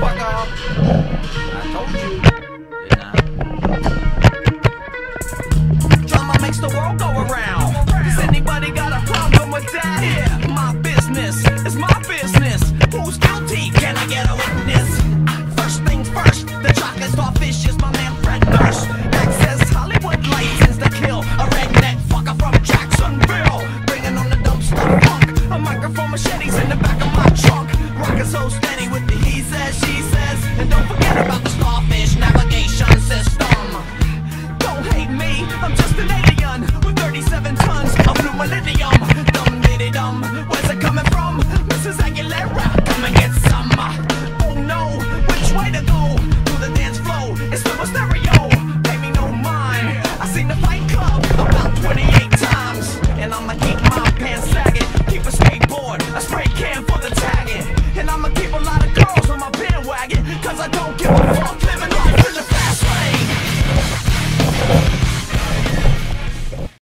Fuck off. I told you. Did Drama makes the world go around. Does anybody got a problem with that? Yeah, my business it's my business. Who's guilty? Can I get a witness? First things first, the chocolate starfish is my man Fred Durst. Access Hollywood license a redneck fucker from Jacksonville. Bringing on the dumpster. A microphone machetes in the back of my trunk. about 28 times. And I'ma keep my pants sagging. Keep a skateboard, a spray can for the tagging. And I'ma keep a lot of girls on my bandwagon. Cause I don't give a fuck.